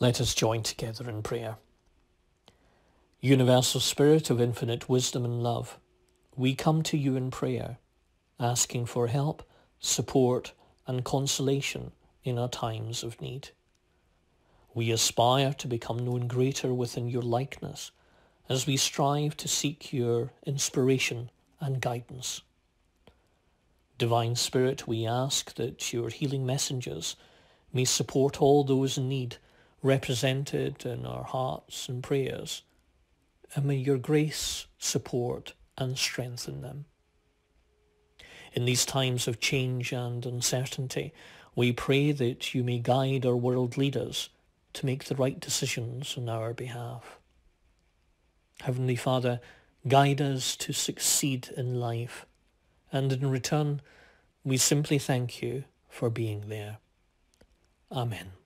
Let us join together in prayer. Universal Spirit of infinite wisdom and love, we come to you in prayer, asking for help, support and consolation in our times of need. We aspire to become known greater within your likeness as we strive to seek your inspiration and guidance. Divine Spirit, we ask that your healing messengers may support all those in need represented in our hearts and prayers, and may your grace support and strengthen them. In these times of change and uncertainty, we pray that you may guide our world leaders to make the right decisions on our behalf. Heavenly Father, guide us to succeed in life, and in return, we simply thank you for being there. Amen.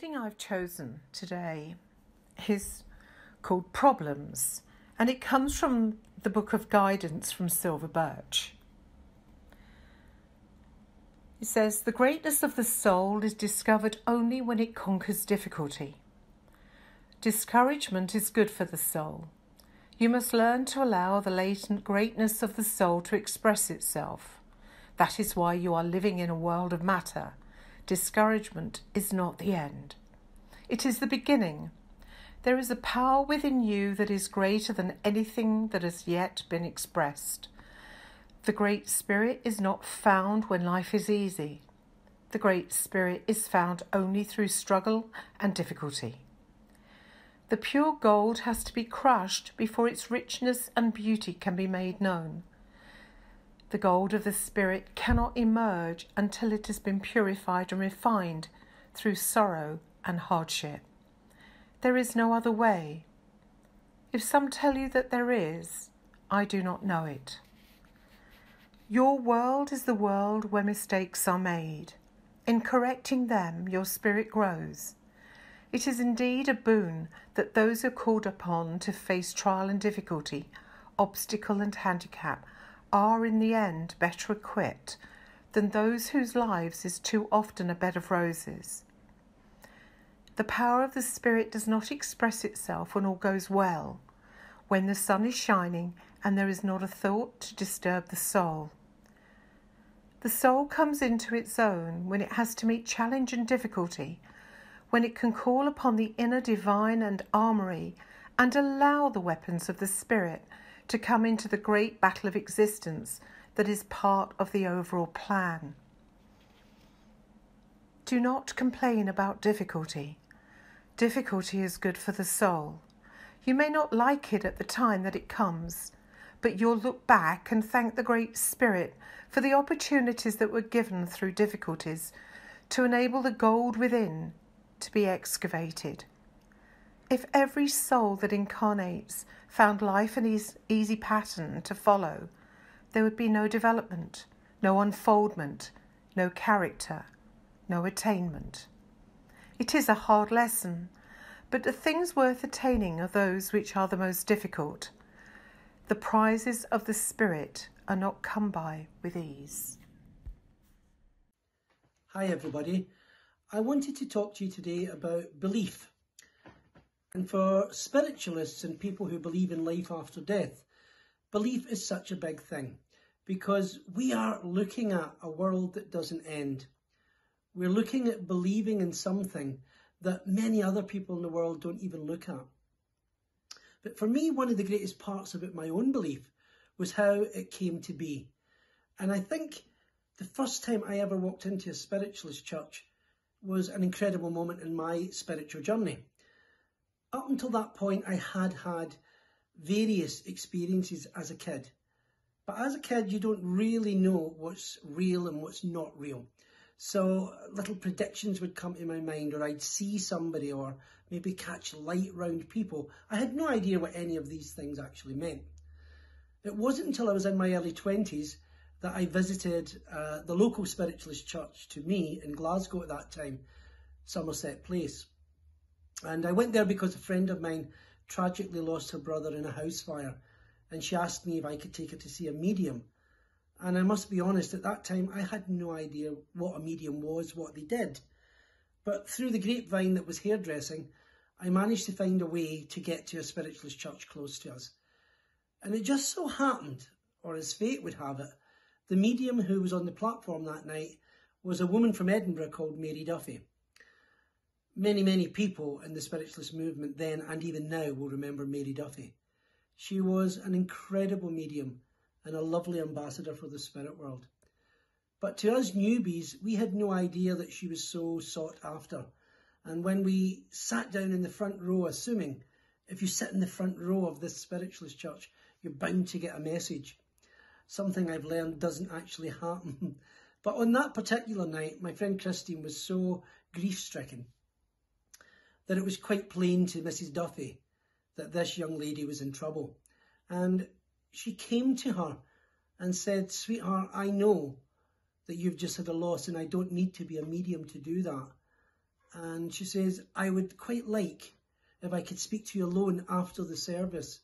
Reading I've chosen today is called Problems, and it comes from the book of guidance from Silver Birch. It says, The greatness of the soul is discovered only when it conquers difficulty. Discouragement is good for the soul. You must learn to allow the latent greatness of the soul to express itself. That is why you are living in a world of matter discouragement is not the end. It is the beginning. There is a power within you that is greater than anything that has yet been expressed. The Great Spirit is not found when life is easy. The Great Spirit is found only through struggle and difficulty. The pure gold has to be crushed before its richness and beauty can be made known. The gold of the Spirit cannot emerge until it has been purified and refined through sorrow and hardship. There is no other way. If some tell you that there is, I do not know it. Your world is the world where mistakes are made. In correcting them, your spirit grows. It is indeed a boon that those are called upon to face trial and difficulty, obstacle and handicap are in the end better equipped than those whose lives is too often a bed of roses. The power of the Spirit does not express itself when all goes well, when the sun is shining and there is not a thought to disturb the soul. The soul comes into its own when it has to meet challenge and difficulty, when it can call upon the inner divine and armory and allow the weapons of the Spirit to come into the great battle of existence that is part of the overall plan. Do not complain about difficulty. Difficulty is good for the soul. You may not like it at the time that it comes, but you'll look back and thank the Great Spirit for the opportunities that were given through difficulties to enable the gold within to be excavated. If every soul that incarnates found life an easy pattern to follow, there would be no development, no unfoldment, no character, no attainment. It is a hard lesson, but the things worth attaining are those which are the most difficult. The prizes of the Spirit are not come by with ease. Hi, everybody. I wanted to talk to you today about belief. And for spiritualists and people who believe in life after death, belief is such a big thing because we are looking at a world that doesn't end. We're looking at believing in something that many other people in the world don't even look at. But for me, one of the greatest parts about my own belief was how it came to be. And I think the first time I ever walked into a spiritualist church was an incredible moment in my spiritual journey. Up until that point, I had had various experiences as a kid. But as a kid, you don't really know what's real and what's not real. So little predictions would come to my mind, or I'd see somebody, or maybe catch light round people. I had no idea what any of these things actually meant. It wasn't until I was in my early 20s that I visited uh, the local spiritualist church to me in Glasgow at that time, Somerset Place. And I went there because a friend of mine tragically lost her brother in a house fire and she asked me if I could take her to see a medium. And I must be honest, at that time I had no idea what a medium was, what they did. But through the grapevine that was hairdressing, I managed to find a way to get to a spiritualist church close to us. And it just so happened, or as fate would have it, the medium who was on the platform that night was a woman from Edinburgh called Mary Duffy. Many, many people in the spiritualist movement then and even now will remember Mary Duffy. She was an incredible medium and a lovely ambassador for the spirit world. But to us newbies, we had no idea that she was so sought after. And when we sat down in the front row, assuming if you sit in the front row of this spiritualist church, you're bound to get a message something I've learned doesn't actually happen. but on that particular night, my friend Christine was so grief stricken that it was quite plain to Mrs. Duffy that this young lady was in trouble. And she came to her and said, Sweetheart, I know that you've just had a loss and I don't need to be a medium to do that. And she says, I would quite like if I could speak to you alone after the service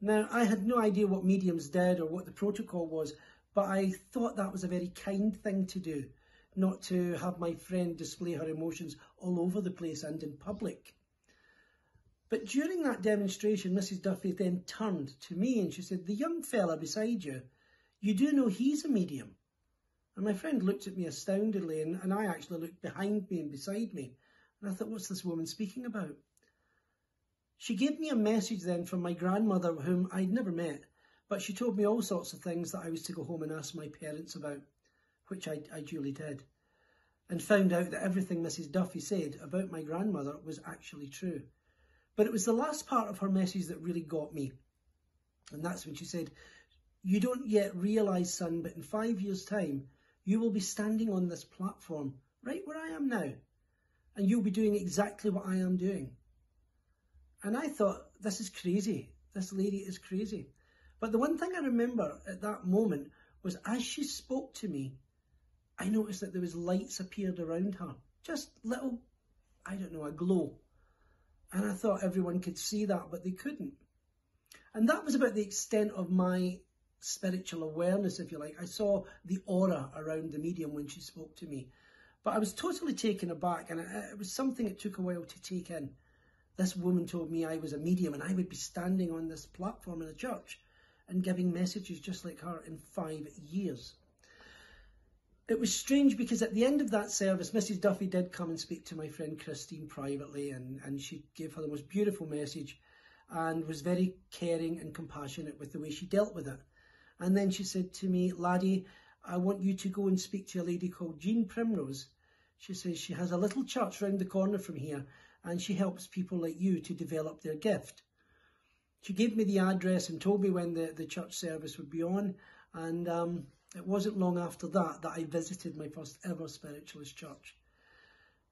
now, I had no idea what mediums did or what the protocol was, but I thought that was a very kind thing to do, not to have my friend display her emotions all over the place and in public. But during that demonstration, Mrs. Duffy then turned to me and she said, the young fella beside you, you do know he's a medium. And my friend looked at me astoundedly and, and I actually looked behind me and beside me. And I thought, what's this woman speaking about? She gave me a message then from my grandmother, whom I'd never met, but she told me all sorts of things that I was to go home and ask my parents about, which I, I duly did, and found out that everything Mrs. Duffy said about my grandmother was actually true. But it was the last part of her message that really got me. And that's when she said, You don't yet realise, son, but in five years' time, you will be standing on this platform, right where I am now, and you'll be doing exactly what I am doing. And I thought, this is crazy. This lady is crazy. But the one thing I remember at that moment was as she spoke to me, I noticed that there was lights appeared around her. Just little, I don't know, a glow. And I thought everyone could see that, but they couldn't. And that was about the extent of my spiritual awareness, if you like. I saw the aura around the medium when she spoke to me. But I was totally taken aback, and it was something it took a while to take in. This woman told me I was a medium and I would be standing on this platform in a church and giving messages just like her in five years. It was strange because at the end of that service, Mrs. Duffy did come and speak to my friend Christine privately and, and she gave her the most beautiful message and was very caring and compassionate with the way she dealt with it. And then she said to me, Laddie, I want you to go and speak to a lady called Jean Primrose. She says she has a little church round the corner from here and she helps people like you to develop their gift. She gave me the address and told me when the, the church service would be on, and um, it wasn't long after that that I visited my first ever spiritualist church.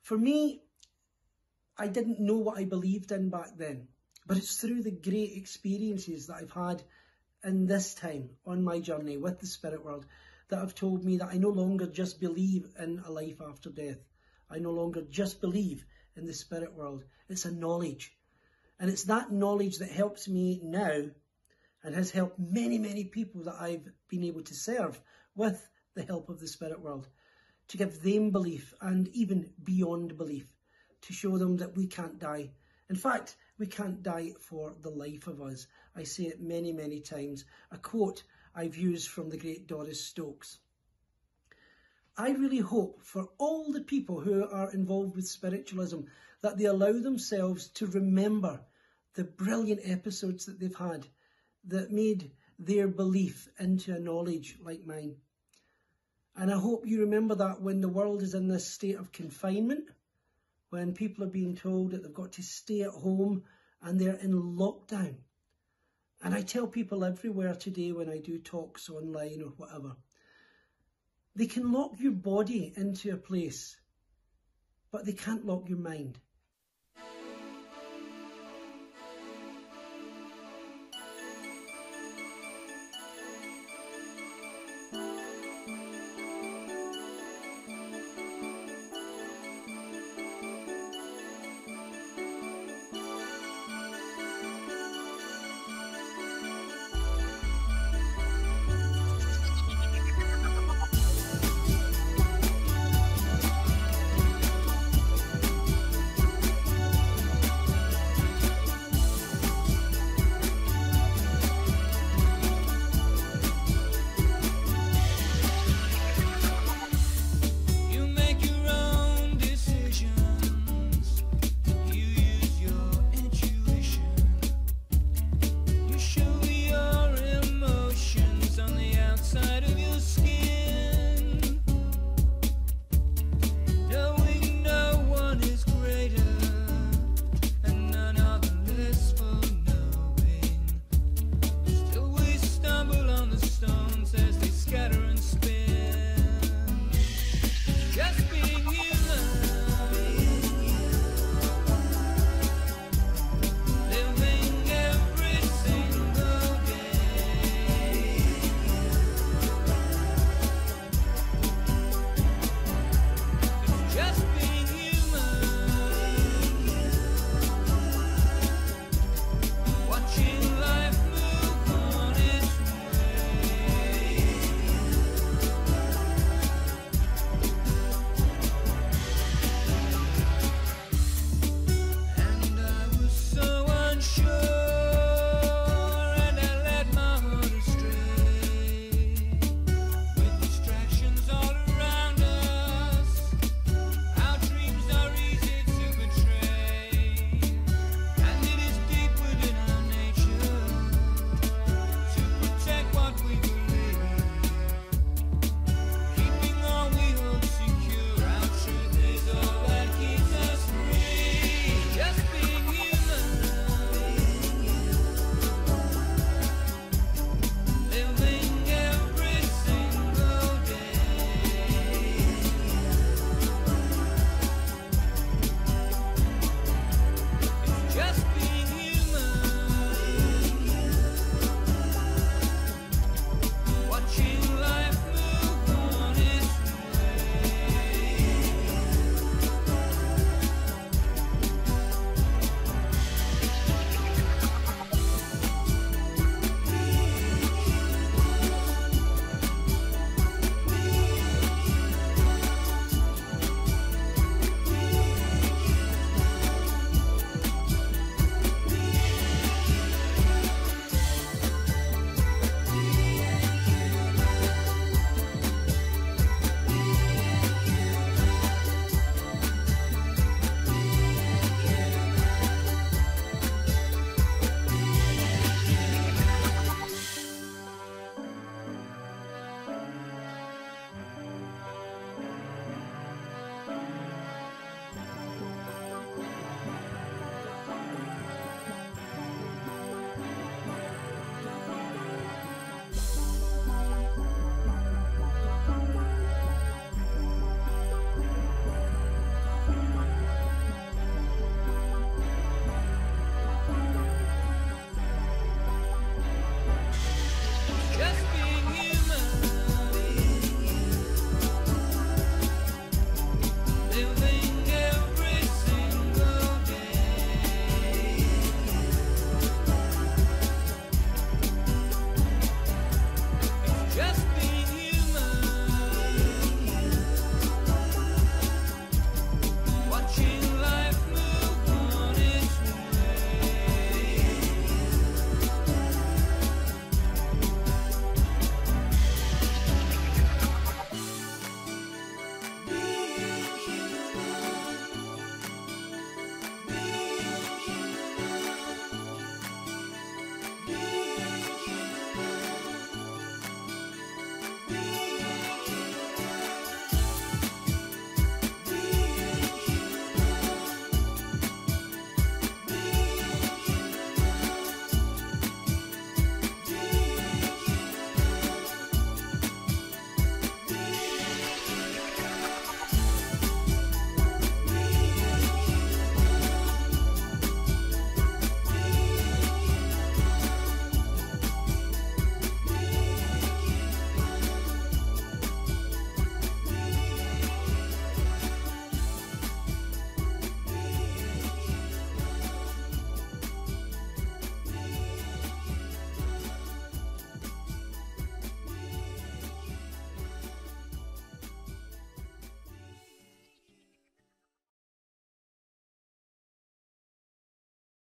For me, I didn't know what I believed in back then, but it's through the great experiences that I've had in this time on my journey with the spirit world that have told me that I no longer just believe in a life after death. I no longer just believe in the spirit world. It's a knowledge. And it's that knowledge that helps me now and has helped many, many people that I've been able to serve with the help of the spirit world to give them belief and even beyond belief to show them that we can't die. In fact, we can't die for the life of us. I say it many, many times. A quote I've used from the great Doris Stokes. I really hope for all the people who are involved with spiritualism that they allow themselves to remember the brilliant episodes that they've had that made their belief into a knowledge like mine. And I hope you remember that when the world is in this state of confinement, when people are being told that they've got to stay at home and they're in lockdown. And I tell people everywhere today when I do talks online or whatever, they can lock your body into a place, but they can't lock your mind.